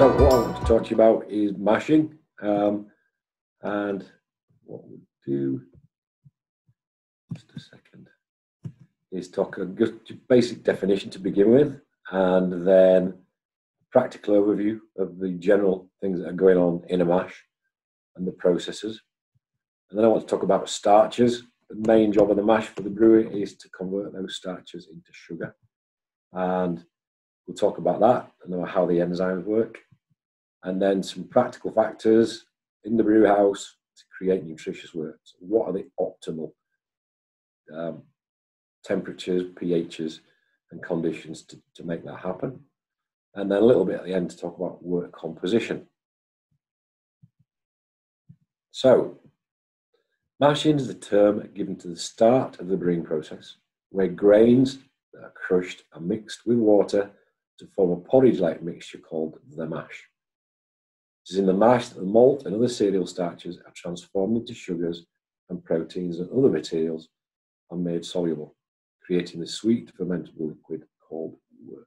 So what I want to talk to you about is mashing. Um, and what we'll do, just a second, is talk a just basic definition to begin with, and then practical overview of the general things that are going on in a mash and the processes. And then I want to talk about starches. The main job of the mash for the brewer is to convert those starches into sugar. And we'll talk about that and how the enzymes work. And then some practical factors in the brew house to create nutritious worts. What are the optimal um, temperatures, pHs, and conditions to, to make that happen? And then a little bit at the end to talk about wort composition. So, mashing is the term given to the start of the brewing process, where grains that are crushed are mixed with water to form a porridge-like mixture called the mash. It is in the mash that the malt and other cereal starches are transformed into sugars and proteins and other materials are made soluble, creating the sweet fermentable liquid called wort.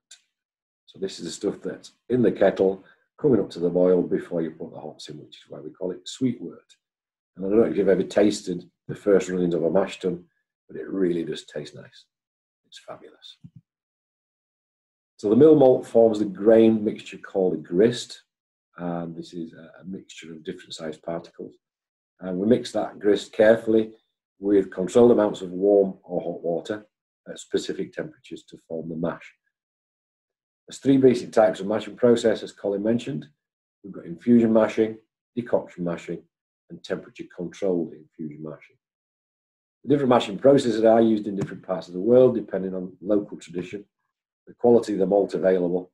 So this is the stuff that's in the kettle, coming up to the boil before you put the hops in, which is why we call it sweet wort. And I don't know if you've ever tasted the first runnings of a mash tun, but it really does taste nice. It's fabulous. So the mill malt forms the grain mixture called a grist. And this is a mixture of different sized particles. And we mix that grist carefully with controlled amounts of warm or hot water at specific temperatures to form the mash. There's three basic types of mashing process, as Colin mentioned. We've got infusion mashing, decoction mashing, and temperature controlled infusion mashing. The different mashing processes are used in different parts of the world depending on local tradition, the quality of the malt available,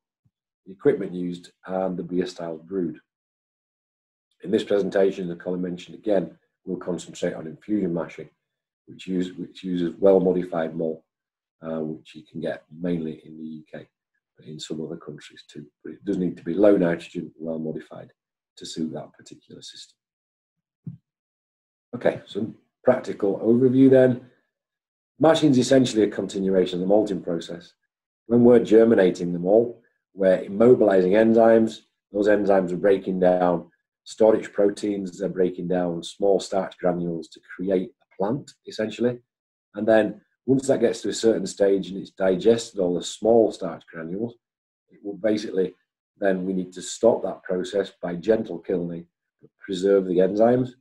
the equipment used, and the beer style brewed. In this presentation, as Colin mentioned again, we'll concentrate on infusion mashing, which, use, which uses well modified malt, uh, which you can get mainly in the UK but in some other countries too. But it does need to be low nitrogen, well modified to suit that particular system. Okay, so practical overview then. Mashing is essentially a continuation of the malting process. When we're germinating the malt, we're immobilizing enzymes. Those enzymes are breaking down storage proteins, they're breaking down small starch granules to create a plant, essentially. And then once that gets to a certain stage and it's digested all the small starch granules, it will basically then we need to stop that process by gentle kilning to preserve the enzymes.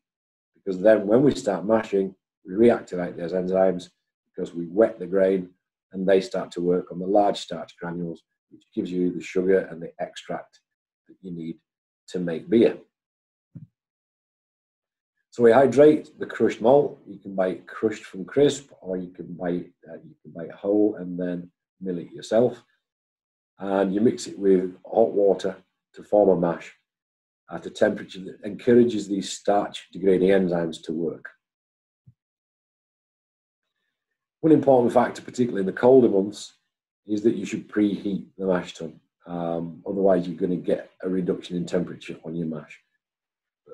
Because then when we start mashing, we reactivate those enzymes because we wet the grain and they start to work on the large starch granules, which gives you the sugar and the extract that you need to make beer. So we hydrate the crushed malt. You can buy it crushed from Crisp, or you can buy it, uh, you can buy it whole and then mill it yourself. And you mix it with hot water to form a mash at a temperature that encourages these starch degrading enzymes to work. One important factor, particularly in the colder months, is that you should preheat the mash tun. Um, otherwise, you're going to get a reduction in temperature on your mash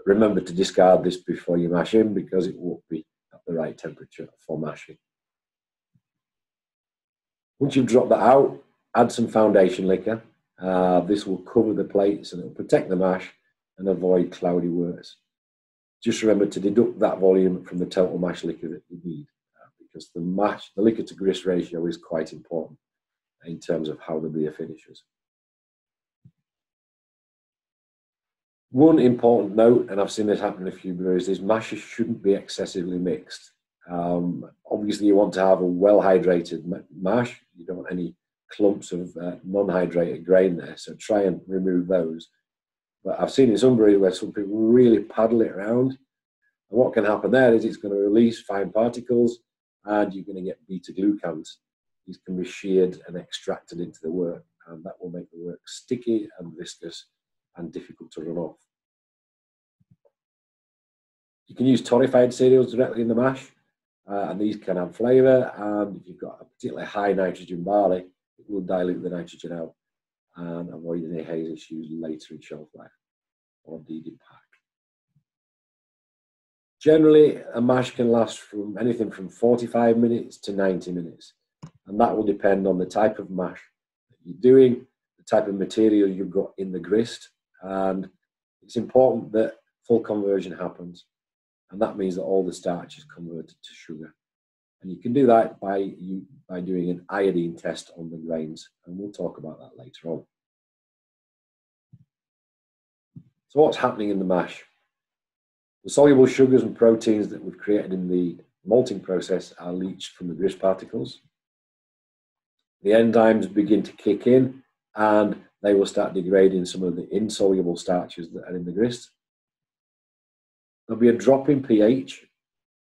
remember to discard this before you mash in because it won't be at the right temperature for mashing. Once you've dropped that out, add some foundation liquor. Uh, this will cover the plates and it will protect the mash and avoid cloudy worts. Just remember to deduct that volume from the total mash liquor that you need uh, because the mash, the liquor to grist ratio is quite important in terms of how the beer finishes. One important note, and I've seen this happen in a few breweries, is mashes shouldn't be excessively mixed. Um, obviously, you want to have a well hydrated mash. You don't want any clumps of uh, non hydrated grain there, so try and remove those. But I've seen in some breweries where some people really paddle it around. And what can happen there is it's going to release fine particles and you're going to get beta glucans. These can be sheared and extracted into the wort and that will make the wort sticky and viscous and difficult to run off. You can use torrefied cereals directly in the mash, uh, and these can add flavour. And if you've got a particularly high nitrogen barley, it will dilute the nitrogen out and avoid any haze issues later in shelf life or indeed in pack. Generally, a mash can last from anything from 45 minutes to 90 minutes, and that will depend on the type of mash that you're doing, the type of material you've got in the grist, And it's important that full conversion happens. And that means that all the starch is converted to sugar. And you can do that by, you, by doing an iodine test on the grains. And we'll talk about that later on. So what's happening in the mash? The soluble sugars and proteins that we've created in the malting process are leached from the grist particles. The enzymes begin to kick in and they will start degrading some of the insoluble starches that are in the grist. There'll be a drop in pH,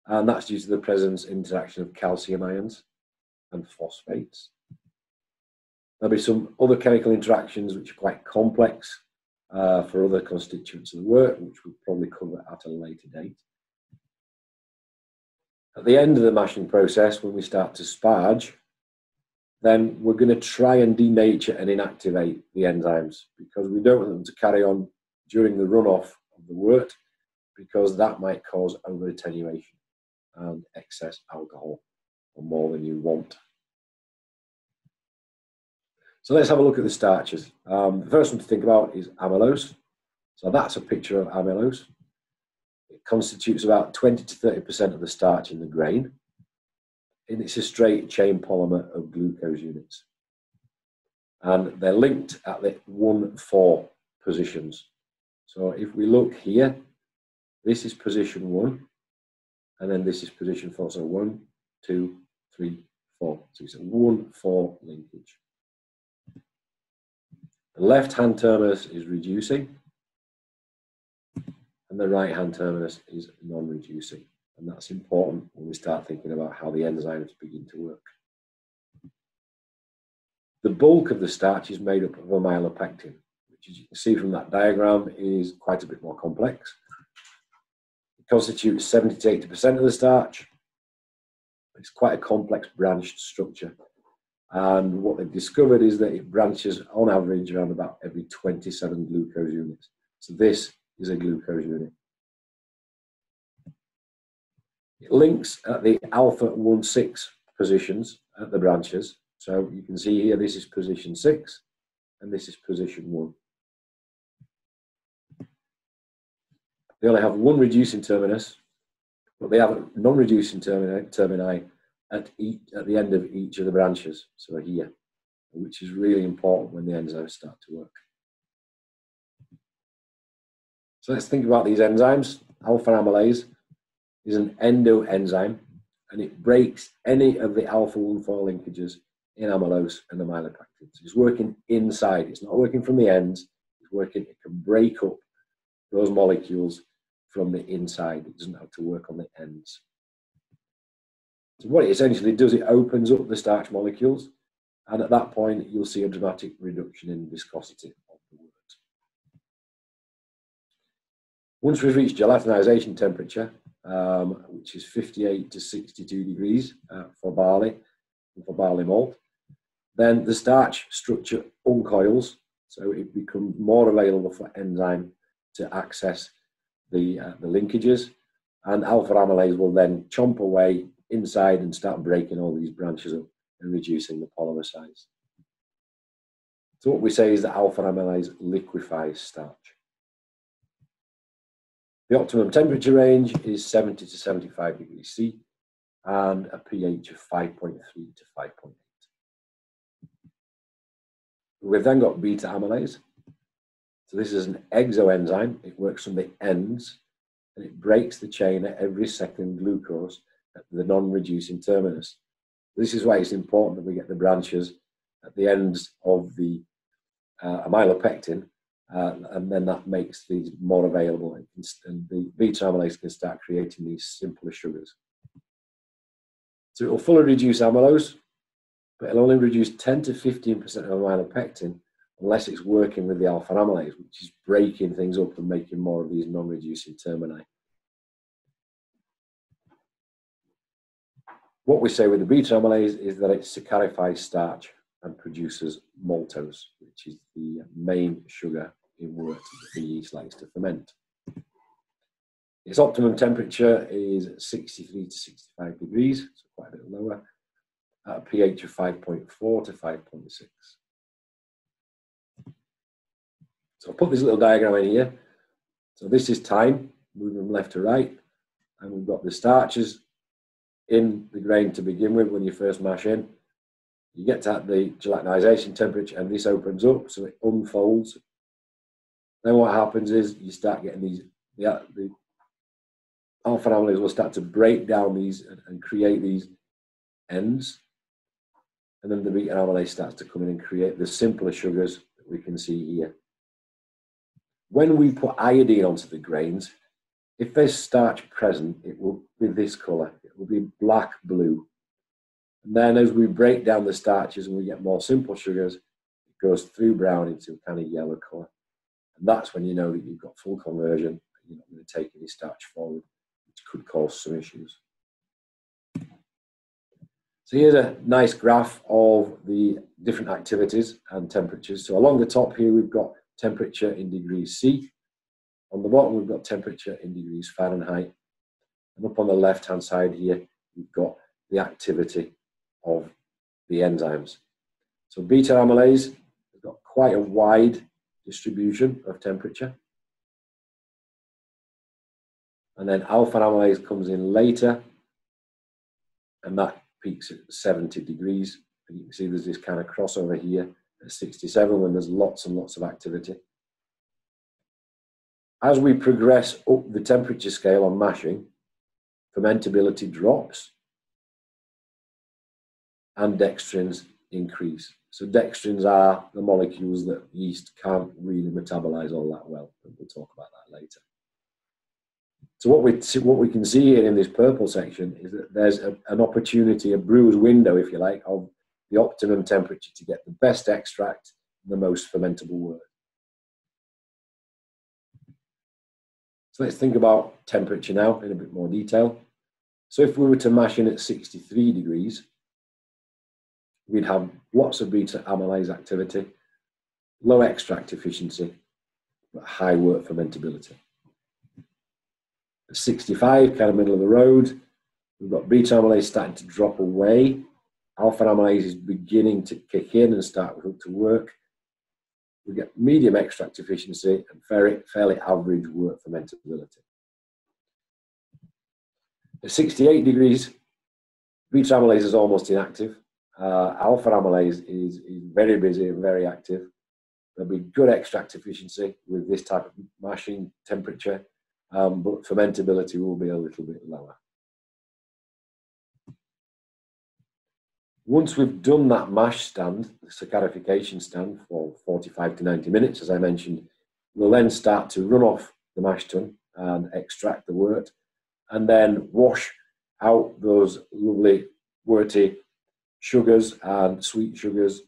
and that's due to the presence interaction of calcium ions and phosphates. There'll be some other chemical interactions which are quite complex uh, for other constituents of the wort, which we'll probably cover at a later date. At the end of the mashing process, when we start to sparge, then we're going to try and denature and inactivate the enzymes because we don't want them to carry on during the runoff of the wort because that might cause over attenuation and excess alcohol or more than you want. So let's have a look at the starches. Um, the first one to think about is amylose. So that's a picture of amylose. It constitutes about 20 to 30% of the starch in the grain and it's a straight chain polymer of glucose units. And they're linked at the 1, 4 positions. So if we look here, this is position 1, and then this is position 4. So 1, 2, 3, 4. So it's a 1, 4 linkage. The left-hand terminus is reducing, and the right-hand terminus is non-reducing. And that's important when we start thinking about how the enzymes begin to work. The bulk of the starch is made up of amylopectin, which as you can see from that diagram is quite a bit more complex. It constitutes 70 to 80% of the starch. It's quite a complex branched structure. And what they've discovered is that it branches on average around about every 27 glucose units. So this is a glucose unit. Links at the alpha 1 6 positions at the branches. So you can see here this is position 6 and this is position 1. They only have one reducing terminus, but they have non-reducing termini, termini at, each, at the end of each of the branches, so here, which is really important when the enzymes start to work. So let's think about these enzymes. Alpha amylase is an endoenzyme and it breaks any of the alpha 1 4 linkages in amylose and amylopectin. So it's working inside, it's not working from the ends, it's working, it can break up those molecules from the inside, it doesn't have to work on the ends. So what it essentially does, it opens up the starch molecules, and at that point, you'll see a dramatic reduction in viscosity the. Once we've reached gelatinization temperature, um, which is 58 to 62 degrees uh, for barley and for barley malt. Then the starch structure uncoils, so it becomes more available for enzyme to access the, uh, the linkages, and alpha amylase will then chomp away inside and start breaking all these branches up and reducing the polymer size. So what we say is that alpha amylase liquefies starch. The optimum temperature range is 70 to 75 degrees C and a pH of 5.3 to 5.8. We've then got beta amylase. So this is an exoenzyme. It works from the ends and it breaks the chain at every second glucose at the non-reducing terminus. This is why it's important that we get the branches at the ends of the uh, amylopectin uh, and then that makes these more available and, the beta amylase can start creating these simpler sugars. So it will fully reduce amylose, but it'll only reduce 10 to 15% of amylopectin unless it's working with the alpha amylase, which is breaking things up and making more of these non-reducing termini. What we say with the beta amylase is that it saccharifies starch and produces maltose, which is the main sugar in wort that the yeast likes to ferment. Its optimum temperature is 63 to 65 degrees, so quite a bit lower, at a pH of 5.4 to 5.6. So I'll put this little diagram in here. So this is time, moving from left to right. And we've got the starches in the grain to begin with when you first mash in. You get to the gelatinization temperature and this opens up, so it unfolds. Then what happens is you start getting these, the, the alpha amylase will start to break down these and, and create these ends. And then the beta amylase starts to come in and create the simpler sugars that we can see here. When we put iodine onto the grains, if there's starch present, it will be this colour. It will be black blue. And then as we break down the starches and we get more simple sugars, it goes through brown into kind of yellow colour. And that's when you know that you've got full conversion. You're not going to take any starch forward, which could cause some issues. So here's a nice graph of the different activities and temperatures. So along the top here, we've got temperature in degrees C. On the bottom, we've got temperature in degrees Fahrenheit. And up on the left-hand side here, we've got the activity of the enzymes. So beta amylase has got quite a wide distribution of temperature. And then alpha amylase comes in later, and that peaks at 70 degrees. And you can see there's this kind of crossover here at 67 when there's lots and lots of activity. As we progress up the temperature scale on mashing, fermentability drops and dextrins increase. So dextrins are the molecules that yeast can't really metabolize all that well. And we'll talk about that later. So what we what we can see here in this purple section is that there's a, an opportunity, a brewer's window, if you like, of the optimum temperature to get the best extract, the most fermentable wort. So let's think about temperature now in a bit more detail. So if we were to mash in at 63 degrees, we'd have lots of beta amylase activity, low extract efficiency, but high wort fermentability. At 65, kind of middle of the road, we've got beta amylase starting to drop away. Alpha amylase is beginning to kick in and start to work. We get medium extract efficiency and fairly, fairly average wort fermentability. At 68 degrees, beta amylase is almost inactive. Uh, alpha amylase is, is very busy and very active. There'll be good extract efficiency with this type of mashing temperature, um, but fermentability will be a little bit lower. Once we've done that mash stand, the saccharification stand for 45 to 90 minutes, as I mentioned, we'll then start to run off the mash tun and extract the wort and then wash out those lovely worty sugars and sweet sugars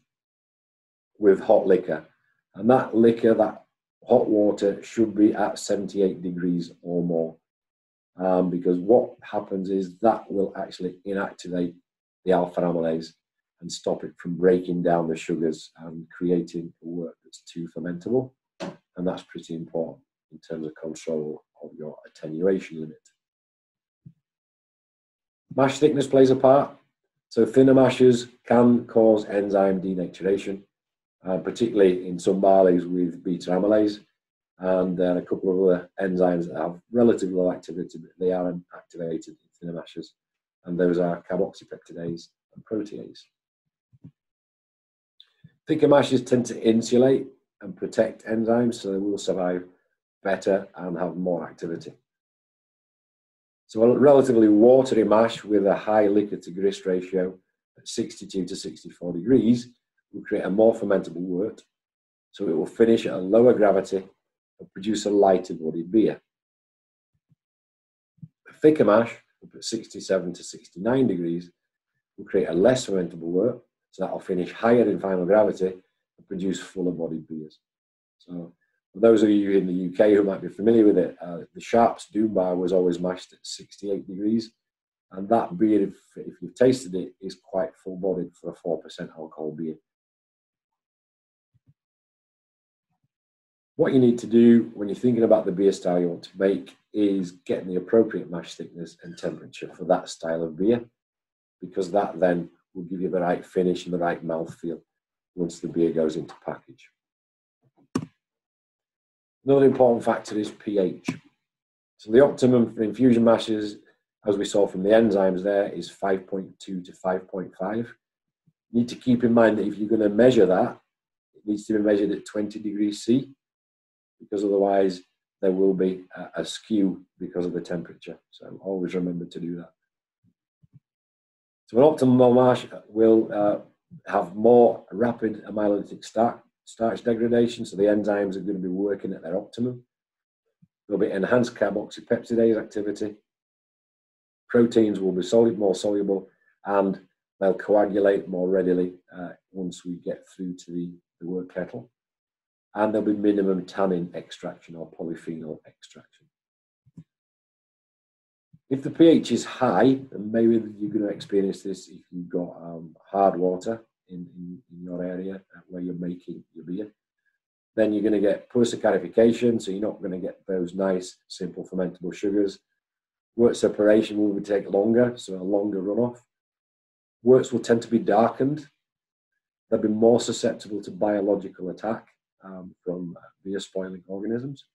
with hot liquor. And that liquor, that hot water, should be at 78 degrees or more. Um, because what happens is that will actually inactivate the alpha amylase and stop it from breaking down the sugars and creating a wort that's too fermentable. And that's pretty important in terms of control of your attenuation limit. Mash thickness plays a part. So thinner mashes can cause enzyme denaturation, uh, particularly in some barleys with beta amylase, and then a couple of other enzymes that have relatively low activity, but they are activated in thinner mashes, and those are carboxypeptidase and protease. Thicker mashes tend to insulate and protect enzymes, so they will survive better and have more activity. So a relatively watery mash with a high liquor to grist ratio at 62 to 64 degrees will create a more fermentable wort. So it will finish at a lower gravity and produce a lighter bodied beer. A thicker mash at 67 to 69 degrees will create a less fermentable wort. So that will finish higher in final gravity and produce fuller bodied beers. So for those of you in the UK who might be familiar with it, uh, the Sharps Doom Bar was always mashed at 68 degrees. And that beer, if, if you've tasted it, is quite full bodied for a 4% alcohol beer. What you need to do when you're thinking about the beer style you want to make is getting the appropriate mash thickness and temperature for that style of beer, because that then will give you the right finish and the right mouthfeel once the beer goes into package. Another important factor is pH. So the optimum for infusion mashes, as we saw from the enzymes there, is 5.2 to 5.5. You need to keep in mind that if you're going to measure that, it needs to be measured at 20 degrees C, because otherwise there will be a, a skew because of the temperature. So always remember to do that. So an optimal mash will uh, have more rapid amylolytic starch, starch degradation, so the enzymes are going to be working at their optimum. There'll be enhanced carboxypeptidase activity. Proteins will be solid, more soluble, and they'll coagulate more readily uh, once we get through to the, the wort kettle. And there'll be minimum tannin extraction or polyphenol extraction. If the pH is high, and maybe you're going to experience this if you've got um, hard water in, in, in, your area uh, where you're making your beer, then you're going to get poor saccharification, so you're not going to get those nice, simple fermentable sugars. Wort separation will take longer, so a longer runoff. Worts will tend to be darkened. They'll be more susceptible to biological attack um, from beer spoiling organisms.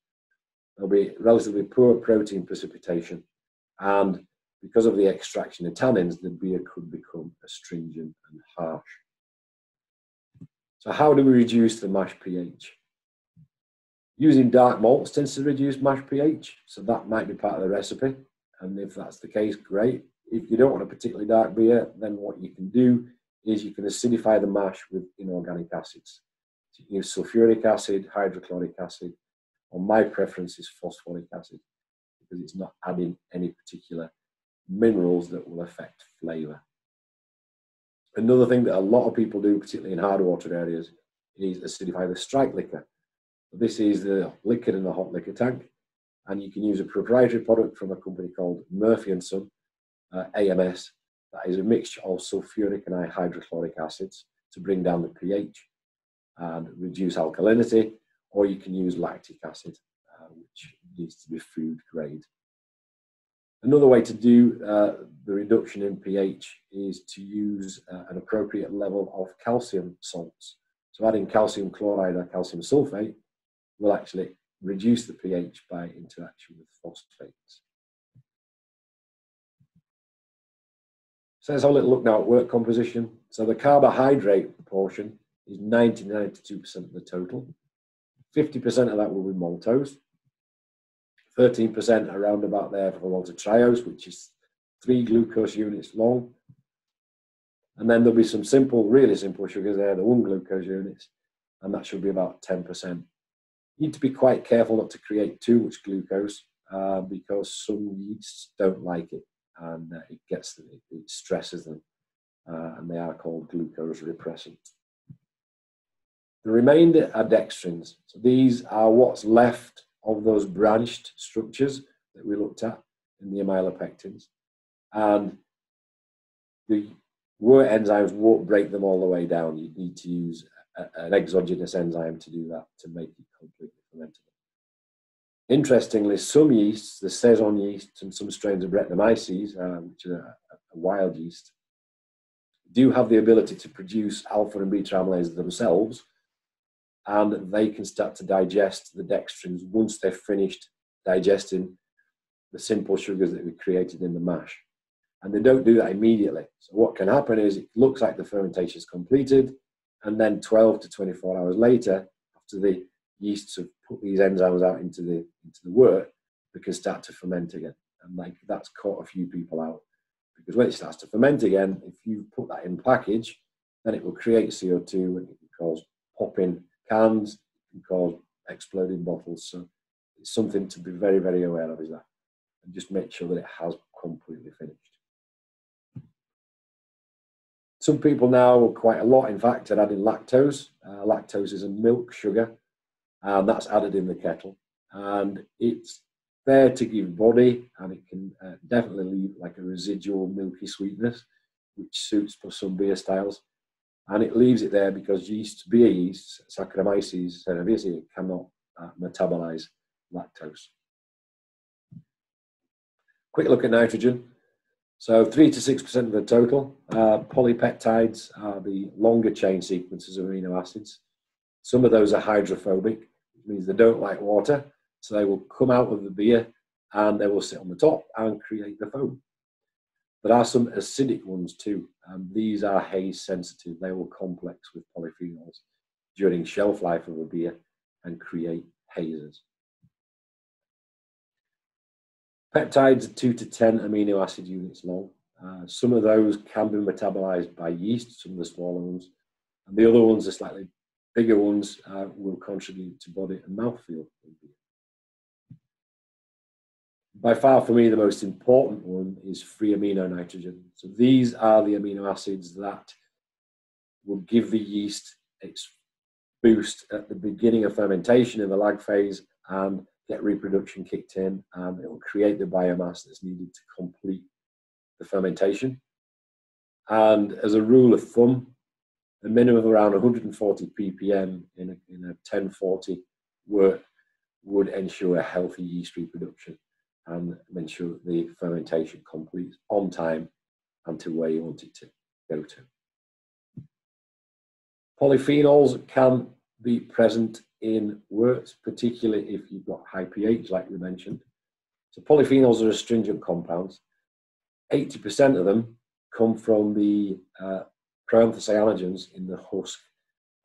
There'll be relatively poor protein precipitation and because of the extraction of tannins, the beer could become astringent and harsh. So how do we reduce the mash pH? Using dark malts tends to reduce mash pH, so that might be part of the recipe. And if that's the case, great. If you don't want a particularly dark beer, then what you can do is you can acidify the mash with inorganic acids. So you can use sulfuric acid, hydrochloric acid, or my preference is phosphoric acid because it's not adding any particular minerals that will affect flavour. Another thing that a lot of people do, particularly in hard water areas, is acidify the strike liquor. This is the liquor in the hot liquor tank, and you can use a proprietary product from a company called Murphy and Son, uh, AMS. That is a mixture of sulfuric and hydrochloric acids to bring down the pH and reduce alkalinity, or you can use lactic acid which needs to be food grade. Another way to do uh, the reduction in pH is to use uh, an appropriate level of calcium salts. So adding calcium chloride or calcium sulfate will actually reduce the pH by interaction with phosphates. So let's have a little look now at wort composition. So the carbohydrate portion is 90 to 92% of the total. 50% of that will be maltose, 13% around about there for maltotriose, which is three glucose units long. And then there'll be some simple, really simple sugars there, the one glucose units, and that should be about 10%. You need to be quite careful not to create too much glucose uh, because some yeasts don't like it and uh, it gets them, it, it stresses them, uh, and they are called glucose repressant. The remainder are dextrins. So these are what's left of those branched structures that we looked at in the amylopectins. And the wort enzymes won't break them all the way down. You need to use a, an exogenous enzyme to do that to make it completely fermentable. Interestingly, some yeasts, the Saison yeast and some strains of Brettanomyces, um, which are a, a wild yeast, do have the ability to produce alpha and beta amylase themselves and they can start to digest the dextrins once they've finished digesting the simple sugars that we created in the mash. And they don't do that immediately. So what can happen is it looks like the fermentation is completed, and then 12 to 24 hours later, after the yeasts have put these enzymes out into the into the wort, they can start to ferment again. And like that's caught a few people out. Because when it starts to ferment again, if you put that in package, then it will create CO2 and it can cause popping cans it can cause exploding bottles. So it's something to be very, very aware of is that. And just make sure that it has completely finished. Some people now, quite a lot in fact, are adding lactose. Uh, lactose is a milk sugar, and that's added in the kettle. And it's there to give body, and it can uh, definitely leave like a residual milky sweetness, which suits for some beer styles and it leaves it there because yeast, beer yeast, Saccharomyces cerevisiae, cannot uh, metabolize lactose. Quick look at nitrogen. So 3 to 6% of the total. Uh, polypeptides are the longer chain sequences of amino acids. Some of those are hydrophobic, means they don't like water. So they will come out of the beer and they will sit on the top and create the foam. There are some acidic ones too. and these are haze sensitive. They will complex with polyphenols during shelf life of a beer and create hazes. Peptides are 2 to 10 amino acid units long. Uh, some of those can be metabolized by yeast, some of the smaller ones, and the other ones, the slightly bigger ones, uh, will contribute to body and mouthfeel. By far, for me, the most important one is free amino nitrogen. So these are the amino acids that will give the yeast its boost at the beginning of fermentation in the lag phase and get reproduction kicked in, and it will create the biomass that's needed to complete the fermentation. And as a rule of thumb, a minimum of around 140 ppm in a, in a 1040 wort would ensure a healthy yeast reproduction and ensure the fermentation completes on time and to where you want it to go to. Polyphenols can be present in worts, particularly if you've got high pH, like we mentioned. So polyphenols are astringent compounds. 80% of them come from the uh, in the husk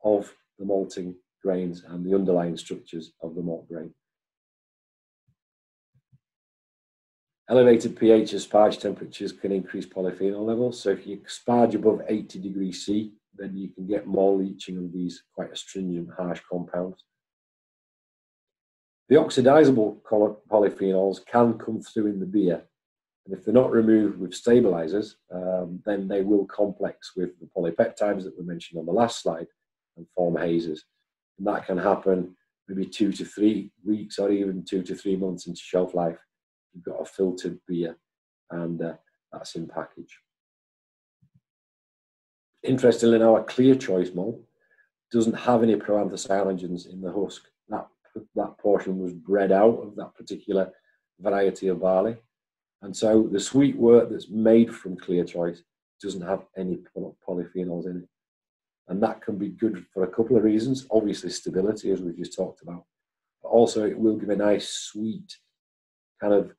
of the malting grains and the underlying structures of the malt grain. Elevated pH asparage temperatures can increase polyphenol levels. So if you asparge above 80 degrees C, then you can get more leaching of these quite astringent, harsh compounds. The oxidizable polyphenols can come through in the beer, and if they're not removed with stabilizers, um, then they will complex with the polypeptides that were mentioned on the last slide and form hazes. And that can happen maybe two to three weeks or even two to three months into shelf life. You've got a filtered beer, and uh, that's in package. Interestingly, our clear choice malt doesn't have any proanthocyaninogens in the husk. That, that portion was bred out of that particular variety of barley. And so the sweet wort that's made from clear choice doesn't have any polyphenols in it. And that can be good for a couple of reasons. Obviously, stability, as we've just talked about, but also it will give a nice, sweet, kind of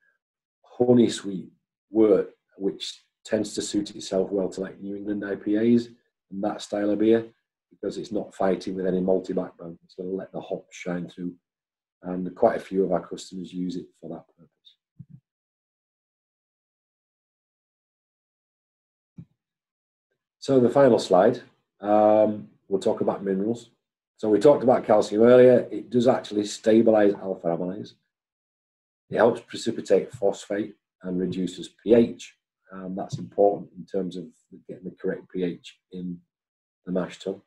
honey sweet wort, which tends to suit itself well to like New England IPAs and that style of beer because it's not fighting with any multi backbone. It's going to let the hops shine through. And quite a few of our customers use it for that purpose. So the final slide, um, we'll talk about minerals. So we talked about calcium earlier. It does actually stabilize alpha amylase. It helps precipitate phosphate and reduces pH. Um, that's important in terms of getting the correct pH in the mash tun.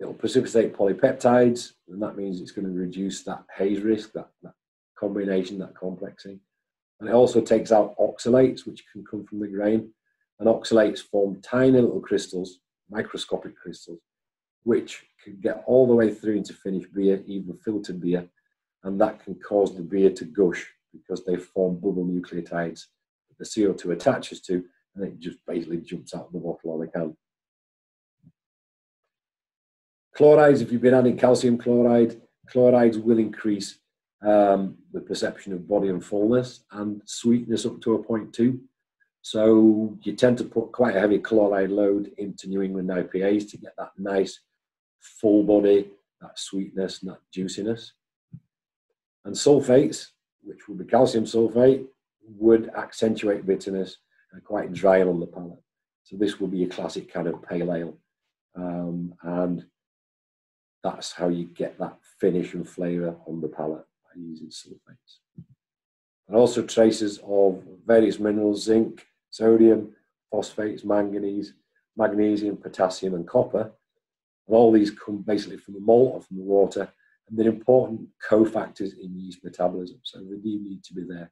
It'll precipitate polypeptides, and that means it's going to reduce that haze risk, that, that combination, that complexing. And it also takes out oxalates, which can come from the grain. And oxalates form tiny little crystals, microscopic crystals, which can get all the way through into finished beer, even filtered beer, and that can cause the beer to gush because they form bubble nucleotides the CO2 attaches to, and it just basically jumps out of the bottle or the can. Chlorides, if you've been adding calcium chloride, chlorides will increase um, the perception of body and fullness and sweetness up to a point too. So you tend to put quite a heavy chloride load into New England IPAs to get that nice full body, that sweetness and that juiciness. And sulfates, which would be calcium sulfate, would accentuate bitterness and quite dry on the palate. So this will be a classic kind of pale ale. Um, and that's how you get that finish and flavour on the palate by using sulfates. And also traces of various minerals, zinc, sodium, phosphates, manganese, magnesium, potassium, and copper. And all these come basically from the malt or from the water and they're important cofactors in yeast metabolism. So they do need to be there,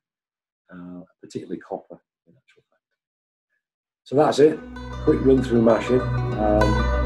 uh, particularly copper in actual fact. So that's it. Quick run through mashing. Um,